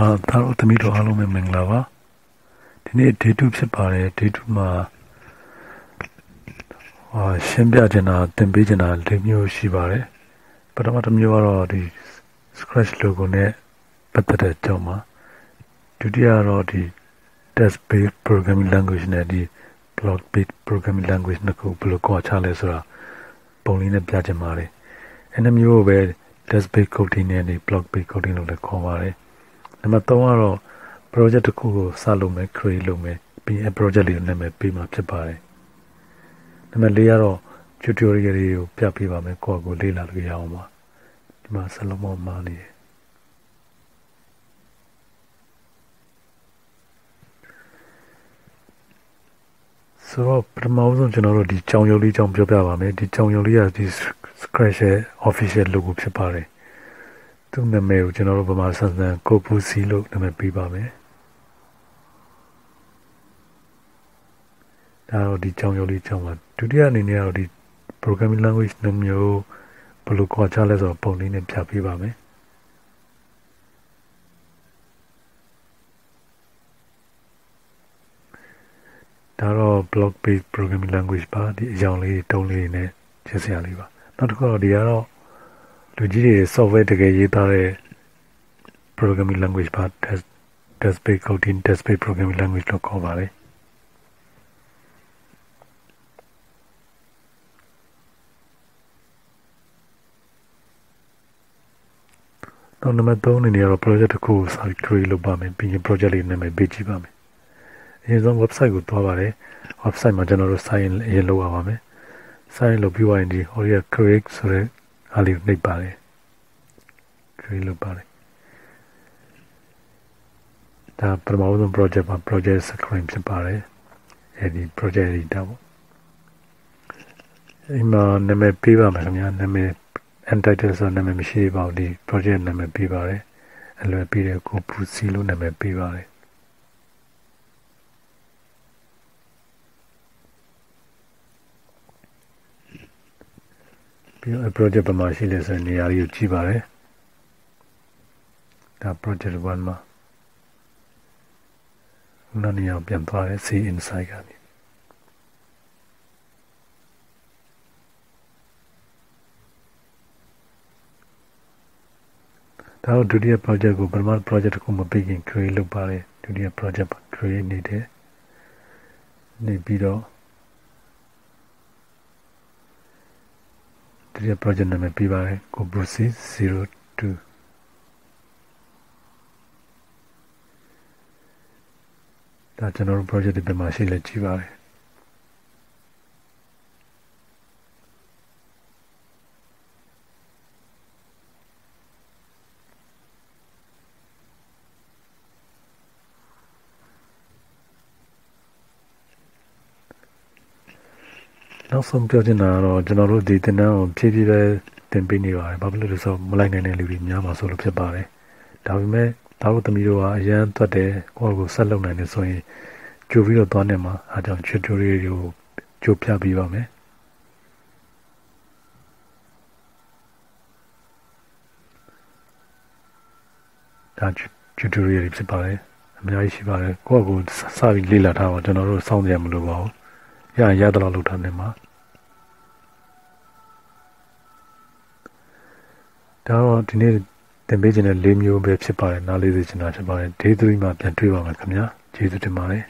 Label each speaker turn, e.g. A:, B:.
A: အာသားတို့သမီးတို့အားလုံးပဲမင်္ဂလာပါဒီနေ့ day 2ဖြစ်ပါတယ် day 2မှာဟာရှင်းပြချင်တာသင်ပေးချင်တာ၄မျိုးရှိပါတယ်ပထမတစ်မျိုးကတော့ဒီ scratch logo နဲ့ပတ်သက်တဲ့အကြောင်းပါဒုတိယကတော့ဒီ text based programming language နဲ့ဒီ block based programming language နှစ်ခုဘယ်လိုကွာခြားလဲဆိုတာပုံလေးနဲ့ပြချင်ပါတယ်အဲ့ဒီမျိုးပဲ text based coding နဲ့ဒီ block based coding လို့လည်းခေါ်ပါတယ် နံပါတ်3ကတော့ project တစ်ခုကိုစလုပ်မယ် create လုပ်မယ်ပြီးရင် project လေးကိုနာမည်ပေးမှာဖြစ်ပါတယ်နံပါတ်4ကတော့ tutorial တွေကိုပြပေးပါမယ်ကိုယ့်ကိုလေ့လာလို့ရအောင်ပါဒီမှာဆလမောမာနေတယ်ဆိုတော့ပထမဆုံးကျွန်တော်တို့ဒီကြောင်ရုပ်လေးကြောင်ပြောပြပါမယ်ဒီကြောင်ရုပ်လေးကဒီ scratch ရဲ့ official logo ဖြစ်ပါတယ် သူ့နာမည်ကိုကျွန်တော်တို့ဗမာဆန်ဆန်ကိုပူစီလို့နာမည်ပေးပါမယ်ဒါတော့ဒီကြောင်ရုပ်လေးကြောင်ပါဒုတိယအနေနဲ့ကတော့ဒီ programming language နှမျိုးဘယ်လိုခေါ်ချလဲဆိုတော့ပုံလေးနဲ့ပြပေးပါမယ်ဒါတော့ block based programming language ပါဒီအကြောင်းလေးတုံးလေးနဲ့ရှင်းစရာလေးပါနောက်တစ်ခုတော့ဒီကတော့ လူကြီးတွေ software တကယ်ရေးသားတဲ့ programming language ပါ test test based coding test based programming language လို့ခေါ်ပါတယ်နောက်နံပါတ်3အနေနဲ့ကတော့ project တစ်ခုကိုစာ create လုပ်ပါမယ်ပြီးရင် project လေးနာမည်ပေးကြည့်ပါမယ်အရင်ဆုံး website ကိုသွားပါတယ် website မှာကျွန်တော်တို့ sign in အရင်လုပ်ရပါမယ် sign in လုပ်ပြီးသွားရင်ဒီ Horia create ဆိုတဲ့ အားလေးနှိပ်ပါတယ် create လုပ်ပါတယ်ဒါပထမဆုံး project မှာ project screen ဖြစ်ပါတယ်အဲဒီ project editor ပေါ့ဒီမှာနာမည်ပေးပါမယ်ခင်ဗျာနာမည် entitle ဆိုနာမည်မရှိပါဘူးဒီ project နာမည်ပေးပါတယ်အလွယ်ပေးတဲ့ကိုပူစီလို့နာမည်ပေးပါတယ် project ပမာရှိလဲဆိုနေရာလေးကိုကြည့်ပါတယ်ဒါ project 1မှာနောက်နေရာပြန်သွားတယ် see inside ကနေဒါတော့ဒုတိယ project ကိုပထမ project တစ်ခုမပြီးခင် create လုပ်ပါတယ်ဒုတိယ project create နေတယ်နေပြီးတော့ ဒုတိယ project နာမည်ပြီးပါတယ် Cobrusi 02ဒါကျွန်တော်တို့ project ဒီမှာရှိလဲကြည့်ပါတယ် နောက်ဆုံးပြောချင်တာကတော့ကျွန်တော်တို့ဒီတင်တန်းကိုဖြည်းဖြည်းပဲတင်ပေးနေပါတယ်ဘာဖြစ်လို့လဲဆိုတော့မလိုက်နိုင်တဲ့လူတွေများမှာဆိုလို့ဖြစ်ပါတယ်ဒါပေမဲ့ဒါတို့သမီးတို့ကအရန်သွတ်တယ်ကိုယ့်ကိုဆက်လုပ်နိုင်တယ်ဆိုရင်ကြိုပြီးတော့သွားနေမှာအားကြောင့် tutorial တွေကိုကြိုပြပေးပါမယ်ဒါ tutorial ဖြစ်ပါတယ်အများကြီးရှိပါတယ်ကိုယ့်ကိုစပြီးလေ့လာထားပါကျွန်တော်တို့စောင့်ကြရမလို့ပါဘူး ရရတော့လောက်ထားနေမှာဒါတော့ဒီနေ့သင်ပေးခြင်းတဲ့၄မျိုးပဲဖြစ်ပါတယ်နားလေးစေချင်တာဖြစ်ပါတယ် day 3မှာပြန်တွေ့ပါမယ်ခင်ဗျာကျေးဇူးတင်ပါတယ်